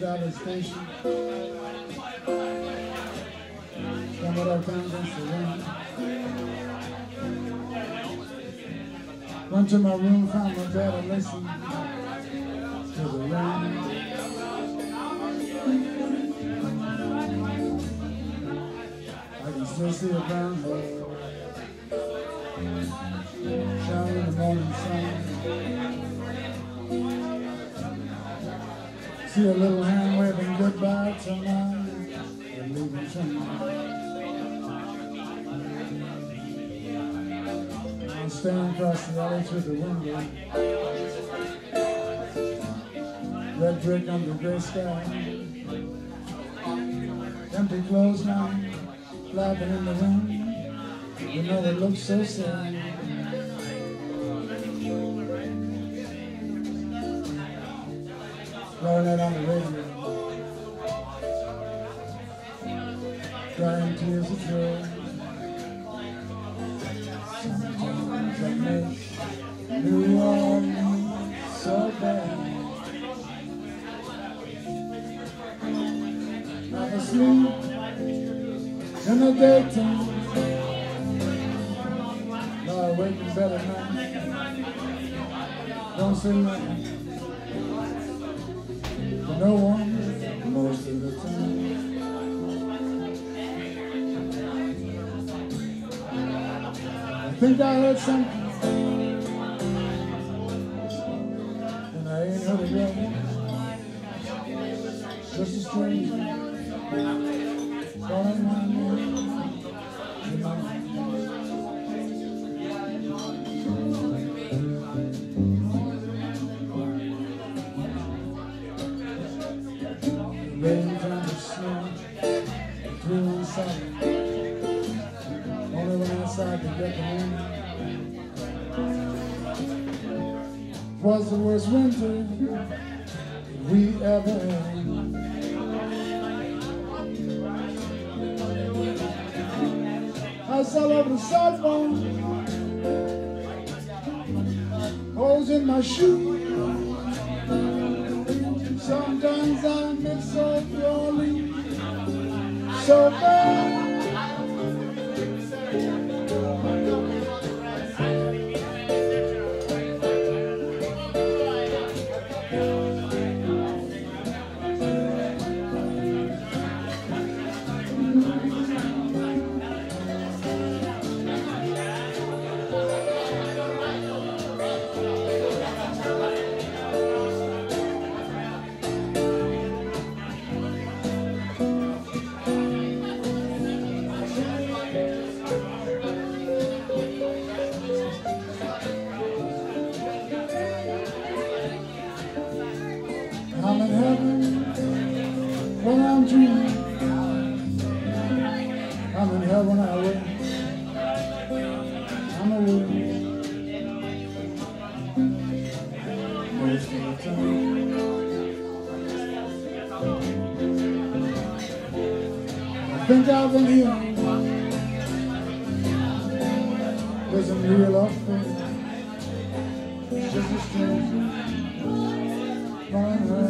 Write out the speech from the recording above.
Dollar Station. Some of our. Went to my room, found my bed, and listened to the rain. I can still see a brown hole in the morning sun. See a little hand waving goodbye tonight and leaving tonight. I'm standing across the alley through the window. Red brick under gray sky. Empty clothes now, flapping in the wind. You know it looks so sad. Blowing it on the radio. Crying tears of joy. Sometimes I miss New Orleans so bad. I'm asleep in the daytime. No, I wake bed at night. Don't say nothing no one most of the time. I think I heard something, and I ain't heard it yet. Just a stranger Rain down the snow, through inside. Only went outside to get the. Was the worst winter we ever had. I saw over the cell phone, holes in my shoe. Sometimes so bad. Heaven when I'm dreaming. I'm in heaven, I wake. I'm awake most. I think I've been here. Wasn't real or fake. It's just a stranger. Good night.